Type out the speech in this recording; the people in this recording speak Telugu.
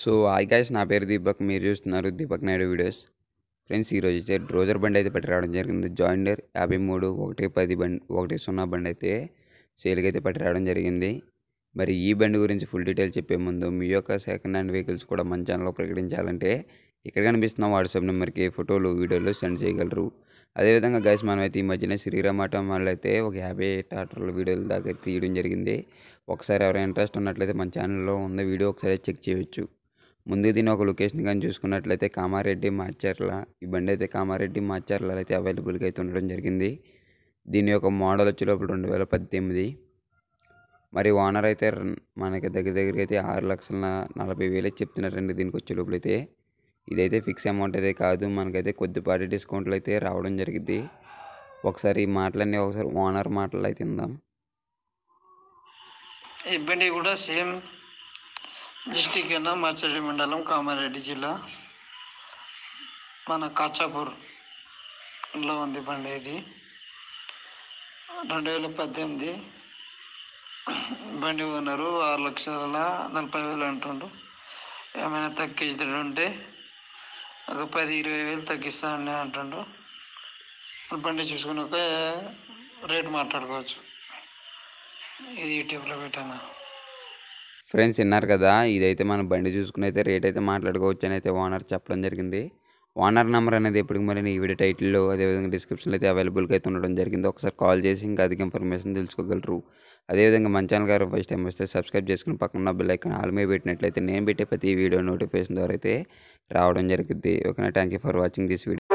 సో హాయ్ గైస్ నా పేరు దీపక్. మీరు చూస్తున్నారు దీపక్ నాయుడు వీడియోస్. ఫ్రెండ్స్ ఈరోజు అయితే డ్రోజర్ బండి అయితే పట్టి రావడం జరిగింది. జాయిండర్ యాభై మూడు ఒకటి పది బండి ఒకటి సున్నా బండి అయితే సేల్కి అయితే పట్టి రావడం జరిగింది. మరి ఈ బండి గురించి ఫుల్ డీటెయిల్ చెప్పే ముందు మీ యొక్క సెకండ్ హ్యాండ్ వెహికల్స్ కూడా మన ఛానల్లో ప్రకటించాలంటే ఇక్కడ కనిపిస్తున్న వాట్సాప్ నెంబర్కి ఫోటోలు వీడియోలు సెండ్ చేయగలరు. అదేవిధంగా గైస్ మనమైతే ఈ మధ్యన శ్రీరామటం వాళ్ళు అయితే ఒక యాభై టాటర్ల వీడియోలు దాకా తీయడం జరిగింది. ఒకసారి ఎవరైనా ఇంట్రెస్ట్ ఉన్నట్లయితే మన ఛానల్లో ఉన్న వీడియో ఒకసారి చెక్ చేయవచ్చు ముందు దీని ఒక లొకేషన్ కానీ చూసుకున్నట్లయితే కామారెడ్డి మాచర్ల ఈ బండి అయితే కామారెడ్డి మాచర్ల అయితే అవైలబుల్గా అయితే ఉండడం జరిగింది. దీని యొక్క మోడల్ వచ్చే లోపల రెండు వేల పద్దెనిమిది. మరి ఓనర్ అయితే రన్- మనకి దగ్గర దగ్గర అయితే ఆరు లక్షల నలభై వేలు చెప్తున్నారండి దీనికి వచ్చే లోపల అయితే. ఇదైతే ఫిక్స్ అమౌంట్ అయితే కాదు మనకైతే కొద్దిపాటి డిస్కౌంట్లు అయితే రావడం జరిగింది. ఒకసారి ఈ మాటలన్నీ ఒకసారి ఓనర్ మాటలు అయితే ఇందాం ఈ బండి కూడా సేమ్ డిస్టిక్ అయినా మచ్చడి మండలం కామారెడ్డి జిల్లా. మన కాచాపూర్లో ఉంది బండి ఇది. రెండు వేల పద్దెనిమిది బండి ఓనరు ఆరు లక్షల నలభై వేలు అంటుండు. ఏమైనా తగ్గించుంటే ఒక పది ఇరవై వేలు తగ్గిస్తానని అంటుండు. బండి చూసుకుని ఒక రేటు మాట్లాడుకోవచ్చు. ఇది యూట్యూబ్లో పెట్టాను? ఫ్రెండ్స్ విన్నారు కదా ఇదైతే మన బండి చూసుకుని అయితే రేట్ అయితే మాట్లాడుకోవచ్చు అని అయితే ఓనర్ చెప్పడం జరిగింది. ఓనర్ నెంబర్ అనేది ఎప్పటికి మరి ఈ వీడియో టైటిల్లో అదేవిధంగా డిస్క్రిప్షన్లో అయితే అవైలబుల్గా అయితే ఉండడం జరిగింది. ఒకసారి కాల్ చేసి ఇంకా అధిక ఇన్ఫర్మేషన్ తెలుసుకోగలరు. అదేవిధంగా మన ఛానల్ గారు ఫస్ట్ టైం వస్తే సబ్స్క్రైబ్ చేసుకుని పక్కన ఉన్న బెల్ ఐకాన్ ఆల్ మీద పెట్టినట్లయితే నేను పెట్టే ప్రతి వీడియో నోటిఫికేషన్ ద్వారా అయితే రావడం జరుగుద్ది ఓకేనా thank you for watching this video.